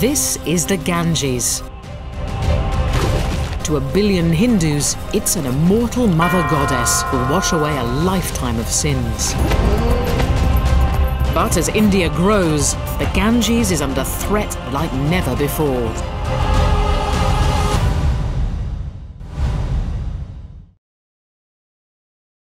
This is the Ganges. To a billion Hindus, it's an immortal mother goddess who'll wash away a lifetime of sins. But as India grows, the Ganges is under threat like never before.